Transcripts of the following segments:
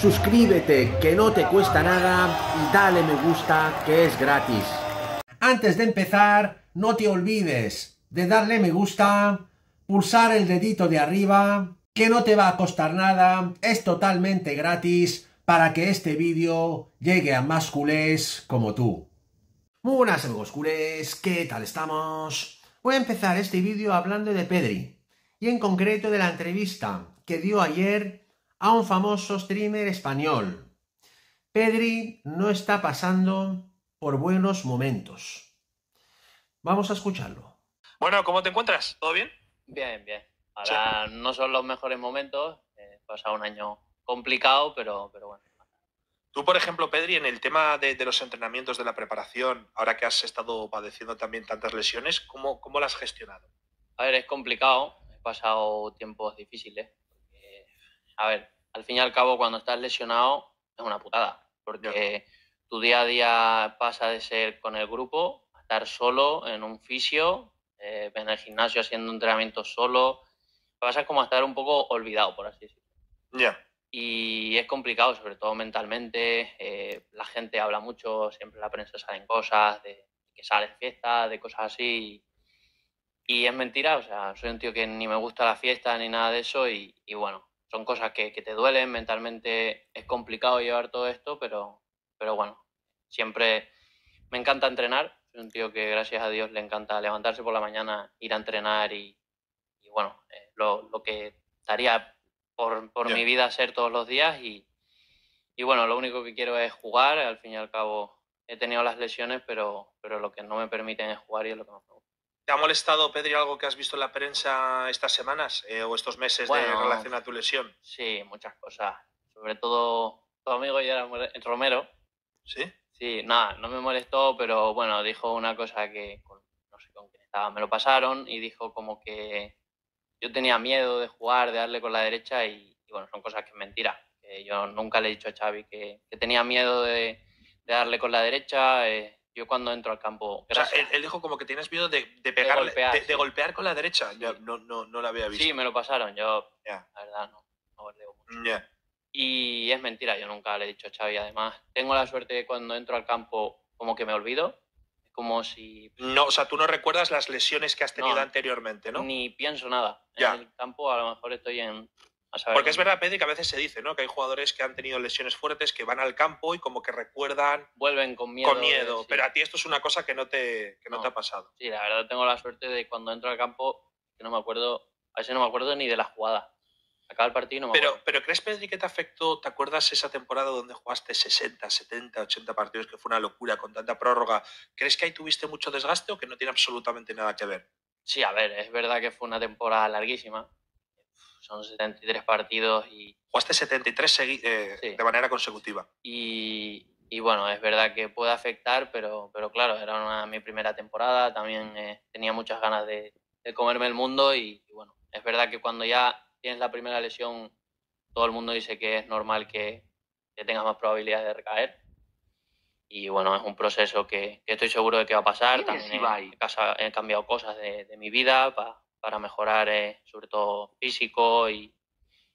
suscríbete que no te cuesta nada y dale me gusta que es gratis. Antes de empezar, no te olvides de darle me gusta, pulsar el dedito de arriba, que no te va a costar nada, es totalmente gratis para que este vídeo llegue a más culés como tú. Muy buenas amigos culés, ¿qué tal estamos? Voy a empezar este vídeo hablando de Pedri, y en concreto de la entrevista que dio ayer a un famoso streamer español. Pedri no está pasando por buenos momentos. Vamos a escucharlo. Bueno, ¿cómo te encuentras? ¿Todo bien? Bien, bien. Ahora no son los mejores momentos. He pasado un año complicado, pero, pero bueno. Tú, por ejemplo, Pedri, en el tema de, de, los entrenamientos, de la preparación, ahora que has estado padeciendo también tantas lesiones, ¿cómo, cómo las has gestionado? A ver, es complicado. He pasado tiempos difíciles a ver, al fin y al cabo, cuando estás lesionado es una putada, porque tu día a día pasa de ser con el grupo a estar solo en un fisio, eh, en el gimnasio haciendo entrenamiento solo, pasa como a estar un poco olvidado, por así decirlo. Ya. Y es complicado, sobre todo mentalmente. Eh, la gente habla mucho, siempre la prensa salen cosas de que sales fiestas, de cosas así. Y, es mentira, o sea, soy un tío que ni me gusta la fiesta ni nada de eso. y bueno, son cosas que, te duelen, mentalmente es complicado llevar todo esto, pero, pero bueno, siempre me encanta entrenar. Soy un tío que gracias a Dios le encanta levantarse por la mañana, ir a entrenar y, bueno, eh, lo, que daría por, por mi vida ser todos los días y, y bueno, lo único que quiero es jugar, al fin y al cabo he tenido las lesiones, pero, pero lo que no me permiten es jugar y es lo que me gusta. ¿Te ha molestado, Pedri, algo que has visto en la prensa estas semanas eh, o estos meses de relación a tu lesión? Sí, muchas cosas. Sobre todo tu amigo ya Romero. ¿Sí? Sí, nada, no me molestó, pero bueno, dijo una cosa que no sé con quién estaba, me lo pasaron y dijo como que yo tenía miedo de jugar, de darle con la derecha y, bueno, son cosas que es mentira. Que yo nunca le he dicho a Xavi que, tenía miedo de, darle con la derecha. Eh, yo cuando entro al campo. O sea, él, dijo como que tienes miedo de, de pegarle, de golpear, con la derecha. Yo no, no, no lo había visto. Sí, me lo pasaron. Yo, la verdad, no, no mucho. Y es mentira, yo nunca le he dicho a Xavi. Además, tengo la suerte de cuando entro al campo, como que me olvido. Es como si. No, o sea, tú no recuerdas las lesiones que has tenido anteriormente, ¿no? Ni pienso nada. En el campo, a lo mejor estoy en porque es verdad, Pedri, que a veces se dice, ¿no? Que hay jugadores que han tenido lesiones fuertes, que van al campo y como que recuerdan. Vuelven con miedo. Con miedo. Pero a ti esto es una cosa que no te, que no, te ha pasado. Sí, la verdad tengo la suerte de cuando entro al campo, que no me acuerdo, a veces no me acuerdo ni de la jugada. Acaba el partido y no me pero, acuerdo. Pero ¿crees, Pedri, que te afectó? ¿Te acuerdas esa temporada donde jugaste 60, 70, 80 partidos, que fue una locura con tanta prórroga? ¿Crees que ahí tuviste mucho desgaste o que no tiene absolutamente nada que ver? Sí, a ver, es verdad que fue una temporada larguísima son 73 partidos y... Jugaste 73 eh, de manera consecutiva. Y, y, bueno, es verdad que puede afectar, pero, pero claro, era mi primera temporada, también eh, tenía muchas ganas de, de, comerme el mundo y, bueno, es verdad que cuando ya tienes la primera lesión, todo el mundo dice que es normal que, que tengas más probabilidades de recaer. Y bueno, es un proceso que, que estoy seguro de que va a pasar. También he, he, cambiado cosas de, de mi vida para para mejorar eh, sobre todo físico y,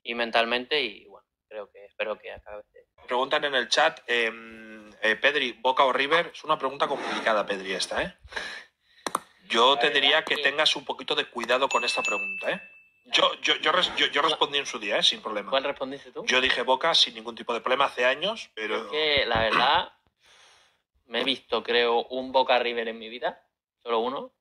y, mentalmente y bueno, creo que espero que acabe. Preguntan en el chat, em, eh, Pedri, Boca o River, es una pregunta complicada, Pedri, esta, ¿eh? Yo te diría que tengas un poquito de cuidado con esta pregunta, ¿eh? Yo, yo, yo, yo, respondí en su día, ¿eh? sin problema. ¿Cuál respondiste tú? Yo dije Boca sin ningún tipo de problema hace años, pero... Es que la verdad, me he visto, creo, un Boca River en mi vida, solo uno,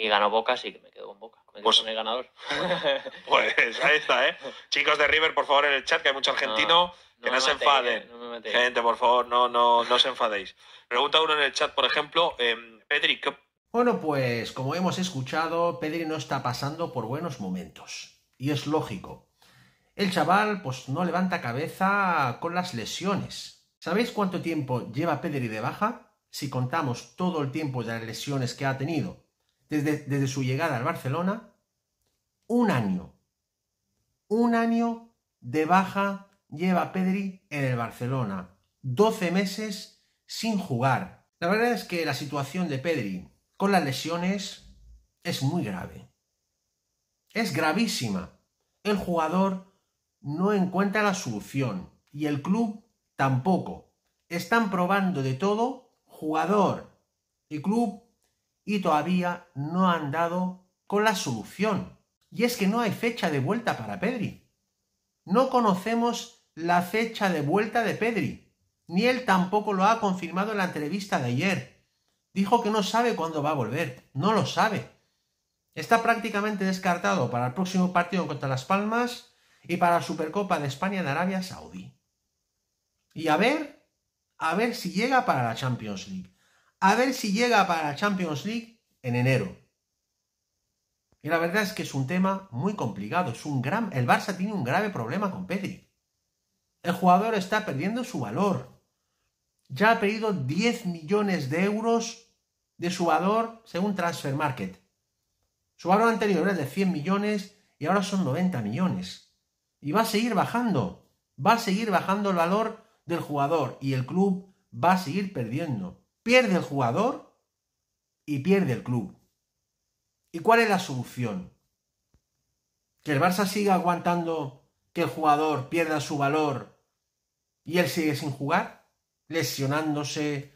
y ganó Boca, sí que me quedo con Boca. Me quedo pues, con el ganador. Pues ahí está, ¿eh? Chicos de River, por favor, en el chat, que hay mucho argentino, que no, se enfaden. Gente, por favor, no, no, no os enfadéis. Pregunta uno en el chat, por ejemplo, eh, Pedri, ¿qué... Bueno, pues como hemos escuchado, Pedri no está pasando por buenos momentos. Y es lógico. El chaval, pues no levanta cabeza con las lesiones. ¿Sabéis cuánto tiempo lleva Pedri de baja? Si contamos todo el tiempo de las lesiones que ha tenido desde, su llegada al Barcelona, un año. Un año de baja lleva Pedri en el Barcelona. 12 meses sin jugar. La verdad es que la situación de Pedri con las lesiones es muy grave. Es gravísima. El jugador no encuentra la solución. y el club tampoco. Están probando de todo, jugador y club, y todavía no han dado con la solución. Y es que no hay fecha de vuelta para Pedri. No conocemos la fecha de vuelta de Pedri. Ni él tampoco lo ha confirmado en la entrevista de ayer. Dijo que no sabe cuándo va a volver. No lo sabe. Está prácticamente descartado para el próximo partido contra Las Palmas y para la Supercopa de España de Arabia Saudí. Y a ver, a ver si llega para la Champions League. A ver si llega para la Champions League en enero. Y la verdad es que es un tema muy complicado. Es un gran, el Barça tiene un grave problema con Pedri. El jugador está perdiendo su valor. Ya ha perdido 10 millones de euros de su valor según Transfer Market. Su valor anterior era de 100 millones y ahora son 90 millones. Y va a seguir bajando. Va a seguir bajando el valor del jugador y el club va a seguir perdiendo. Pierde el jugador y pierde el club. ¿Y cuál es la solución? ¿Que el Barça siga aguantando que el jugador pierda su valor y él sigue sin jugar? ¿Lesionándose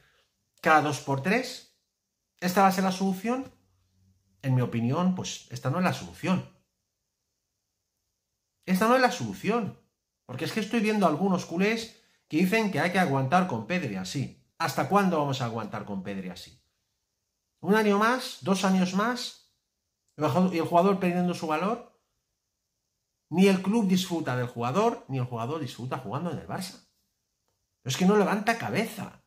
cada dos por tres? ¿Esta va a ser la solución? En mi opinión, pues esta no es la solución. Esta no es la solución. Porque es que estoy viendo algunos culés que dicen que hay que aguantar con Pedri así. ¿Hasta cuándo vamos a aguantar con Pedri así? ¿Un año más? ¿Dos años más? y el jugador perdiendo su valor, ni el club disfruta del jugador, ni el jugador disfruta jugando en el Barça. es que no levanta cabeza.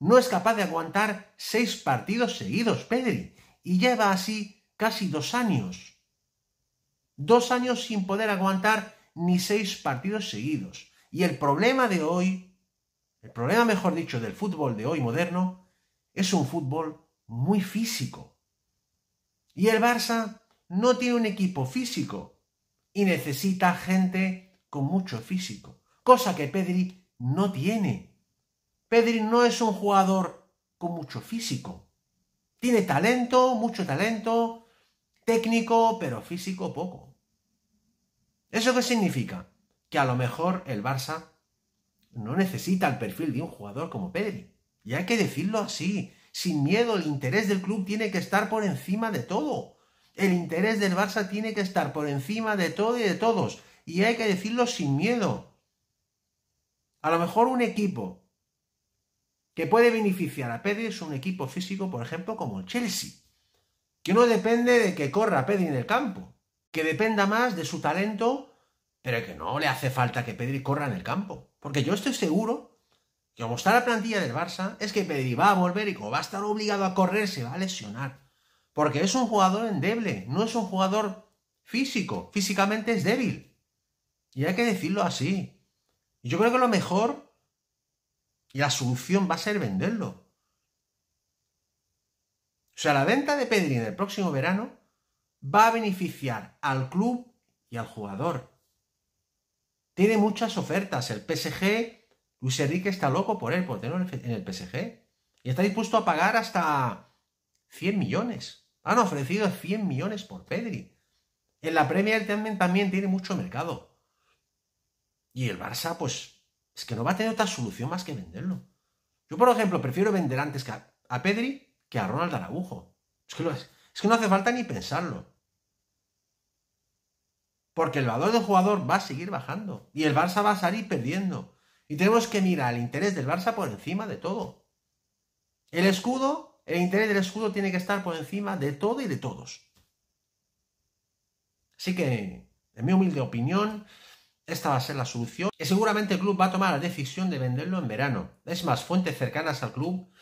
No es capaz de aguantar seis partidos seguidos, Pedri, y lleva así casi dos años. Dos años sin poder aguantar ni seis partidos seguidos. Y el problema de hoy, el problema mejor dicho del fútbol de hoy moderno, es un fútbol muy físico. Y el Barça no tiene un equipo físico y necesita gente con mucho físico, cosa que Pedri no tiene. Pedri no es un jugador con mucho físico. Tiene talento, mucho talento, técnico, pero físico poco. ¿Eso qué significa? Que a lo mejor el Barça no necesita el perfil de un jugador como Pedri. Y hay que decirlo así sin miedo. El interés del club tiene que estar por encima de todo. El interés del Barça tiene que estar por encima de todo y de todos. Y hay que decirlo sin miedo. A lo mejor un equipo que puede beneficiar a Pedri es un equipo físico, por ejemplo, como el Chelsea. Que no depende de que corra Pedri en el campo. Que dependa más de su talento, pero que no le hace falta que Pedri corra en el campo. Porque yo estoy seguro que como está la plantilla del Barça, es que Pedri va a volver y como va a estar obligado a correr, se va a lesionar. Porque es un jugador endeble, no es un jugador físico. Físicamente es débil. Y hay que decirlo así. Y yo creo que lo mejor y la solución va a ser venderlo. O sea, la venta de Pedri en el próximo verano va a beneficiar al club y al jugador. Tiene muchas ofertas. El PSG Luis Enrique está loco por él, por tenerlo en el PSG. Y está dispuesto a pagar hasta 100 millones. Han ofrecido 100 millones por Pedri. En la Premier también, también tiene mucho mercado. Y el Barça, pues, es que no va a tener otra solución más que venderlo. Yo, por ejemplo, prefiero vender antes a, Pedri que a Ronald Araujo. Es que no hace falta ni pensarlo. Porque el valor del jugador va a seguir bajando. Y el Barça va a salir perdiendo. Y tenemos que mirar el interés del Barça por encima de todo. El escudo, el interés del escudo tiene que estar por encima de todo y de todos. Así que, en mi humilde opinión, esta va a ser la solución. Y seguramente el club va a tomar la decisión de venderlo en verano. Es más, fuentes cercanas al club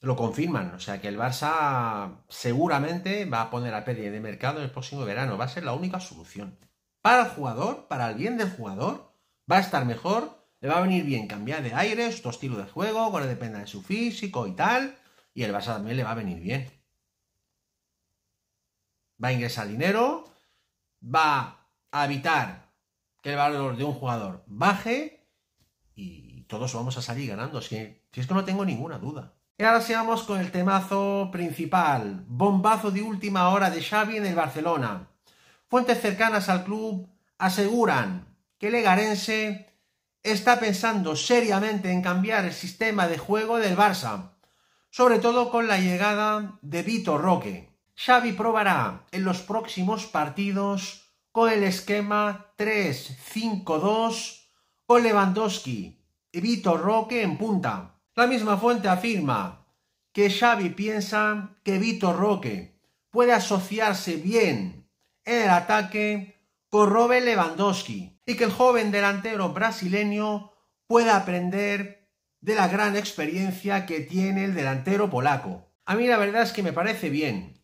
lo confirman. O sea que el Barça seguramente va a poner a pérdida de mercado en el próximo verano. Va a ser la única solución. Para el jugador, para el bien del jugador, va a estar mejor le va a venir bien cambiar de aire, su estilo de juego, que dependa de su físico y tal. Y el Barça también le va a venir bien. Va a ingresar dinero, va a evitar que el valor de un jugador baje y todos vamos a salir ganando. Si, si es que no tengo ninguna duda. Y ahora sigamos con el temazo principal. Bombazo de última hora de Xavi en el Barcelona. Fuentes cercanas al club aseguran que Legarense está pensando seriamente en cambiar el sistema de juego del Barça, sobre todo con la llegada de Vitor Roque. Xavi probará en los próximos partidos con el esquema 3-5-2 con Lewandowski y Vitor Roque en punta. La misma fuente afirma que Xavi piensa que Vitor Roque puede asociarse bien en el ataque con Robert Lewandowski y que el joven delantero brasileño pueda aprender de la gran experiencia que tiene el delantero polaco. A mí la verdad es que me parece bien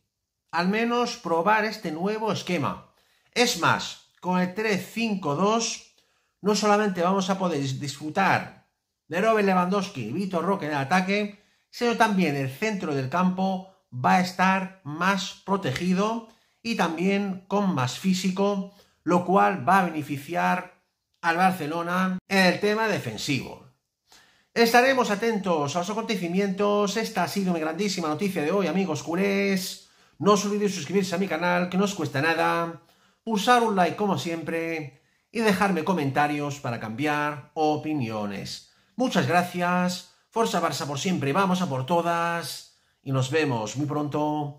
al menos probar este nuevo esquema. Es más, con el 3-5-2 no solamente vamos a poder disfrutar de Robert Lewandowski y Vitor Roque en el ataque, sino también el centro del campo va a estar más protegido y también con más físico, lo cual va a beneficiar al Barcelona en el tema defensivo. Estaremos atentos a los acontecimientos. Esta ha sido mi grandísima noticia de hoy, amigos culés. No os olvidéis suscribirse a mi canal, que no os cuesta nada, pulsar un like como siempre y dejarme comentarios para cambiar opiniones. Muchas gracias, Forza Barça por siempre, vamos a por todas y nos vemos muy pronto